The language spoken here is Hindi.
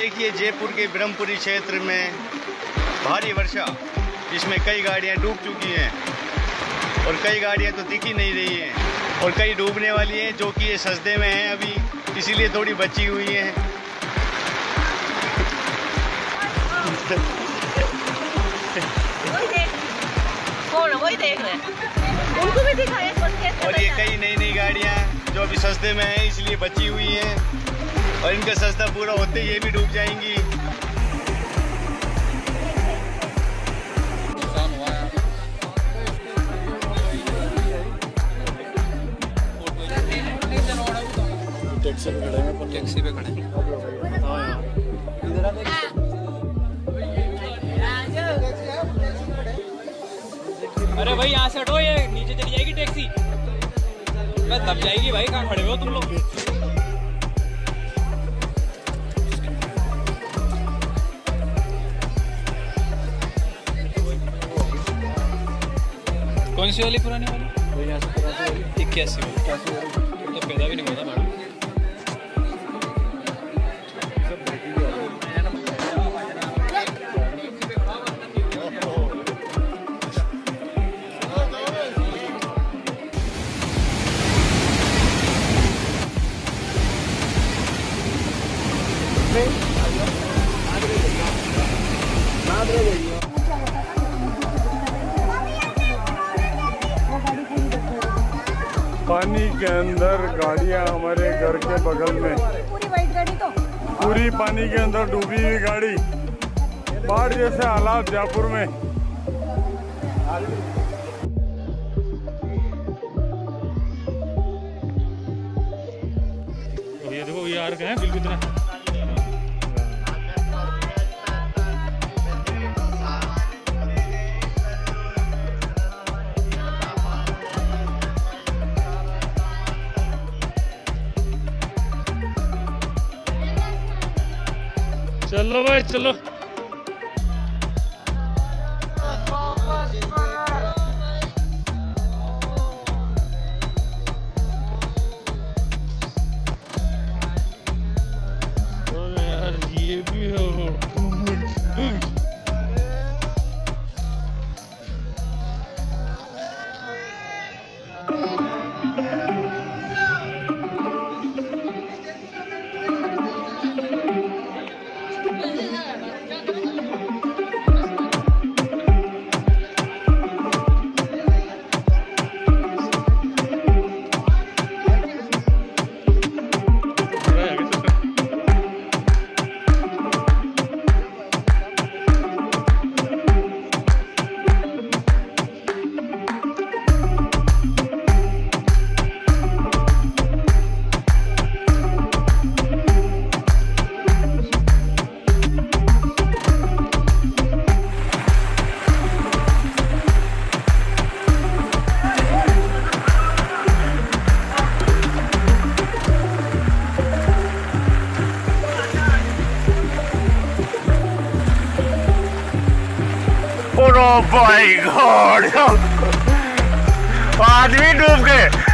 देखिए जयपुर के ब्रह्मपुरी क्षेत्र में भारी वर्षा, जिसमें कई गाड़ियाँ डूब चुकी हैं और कई गाड़ियाँ तो दिख ही नहीं रही हैं और कई डूबने वाली हैं जो कि ये सस्ते में हैं अभी, इसीलिए थोड़ी बची हुई हैं। कौन वही देख रहे उनको भी दिखाए और ये कई नई नई गाड़ियाँ जो अभी सस्ते में है इसलिए बची हुई है। और इनका सस्ता पूरा होते ये भी डूब जाएँगी। टैक्सी पे खड़े हैं। टैक्सी पे खड़े हैं। अरे भाई, यहाँ से हटो, ये नीचे चली जाएगी टैक्सी। मैं दब जाएगी भाई, कहाँ खड़े हो तुम लोग? कौन सी वाली पुरानी वाली? इक्यासी वाली। तो पैदा भी नहीं पानी के अंदर गाड़ियाँ हमारे घर के बगल में। पूरी वाइट गाड़ी तो पूरी पानी के अंदर डूबी हुई गाड़ी। बाढ़ जैसे हालात जयपुर में। ये देखो, ये आर है? बिल्कुल इतना चलो भाई चलो। Oh my God! आदमी डूब गए